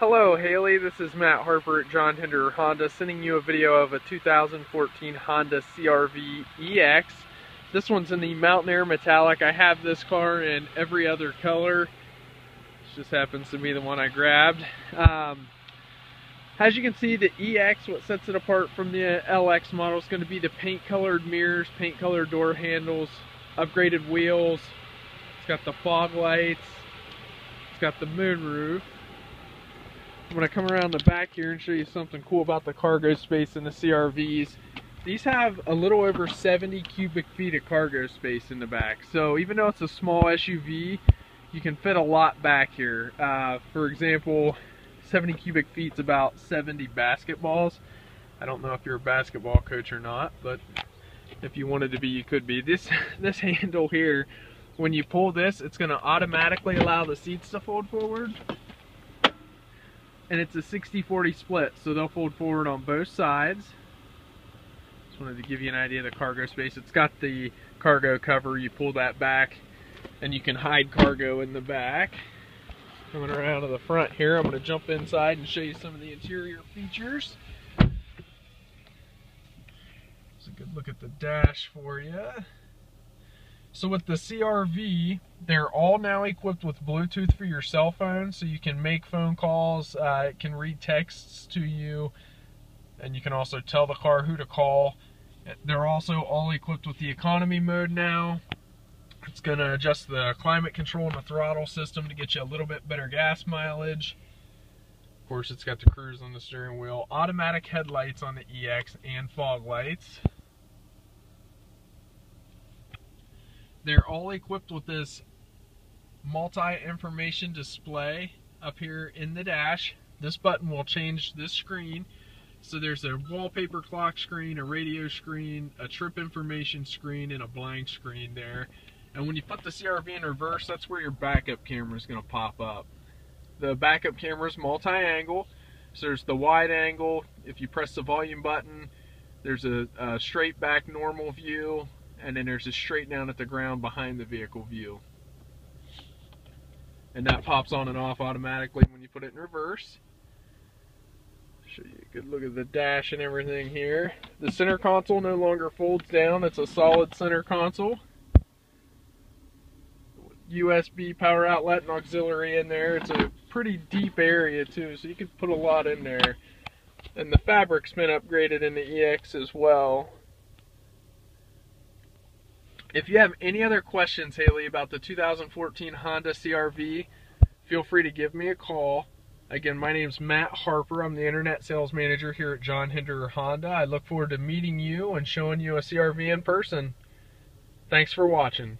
Hello Haylee, this is Matt Harper at John Hinderer Honda sending you a video of a 2014 Honda CRV EX. This one's in the Mountain Air Metallic. I have this car in every other color. This just happens to be the one I grabbed. Um, as you can see, the EX, what sets it apart from the LX model is going to be the paint colored mirrors, paint colored door handles, upgraded wheels. It's got the fog lights. It's got the moonroof. I'm going to come around the back here and show you something cool about the cargo space in the CRVs. These have a little over 70 cubic feet of cargo space in the back. So even though it's a small SUV, you can fit a lot back here. Uh, for example, 70 cubic feet is about 70 basketballs. I don't know if you're a basketball coach or not, but if you wanted to be, you could be. This, this handle here, when you pull this, it's going to automatically allow the seats to fold forward and it's a 60-40 split, so they'll fold forward on both sides. Just wanted to give you an idea of the cargo space. It's got the cargo cover, you pull that back, and you can hide cargo in the back. Coming around to the front here, I'm going to jump inside and show you some of the interior features. It's a good look at the dash for you. So with the CRV, they're all now equipped with Bluetooth for your cell phone, so you can make phone calls, uh, it can read texts to you, and you can also tell the car who to call. They're also all equipped with the economy mode now. It's going to adjust the climate control and the throttle system to get you a little bit better gas mileage. Of course, it's got the cruise on the steering wheel, automatic headlights on the EX, and fog lights. They're all equipped with this multi-information display up here in the dash. This button will change this screen. So there's a wallpaper clock screen, a radio screen, a trip information screen, and a blank screen there. And when you put the CRV in reverse, that's where your backup camera is going to pop up. The backup camera is multi-angle. So there's the wide angle. If you press the volume button, there's a, a straight back normal view, and then there's a straight down at the ground behind the vehicle view. And that pops on and off automatically when you put it in reverse. Show you a good look at the dash and everything here. The center console no longer folds down, it's a solid center console. USB power outlet and auxiliary in there. It's a pretty deep area too, so you can put a lot in there. And the fabric's been upgraded in the EX as well. If you have any other questions, Haylee, about the 2014 Honda CRV, feel free to give me a call. Again, my name is Matt Harper. I'm the Internet Sales Manager here at John Hinderer Honda. I look forward to meeting you and showing you a CRV in person. Thanks for watching.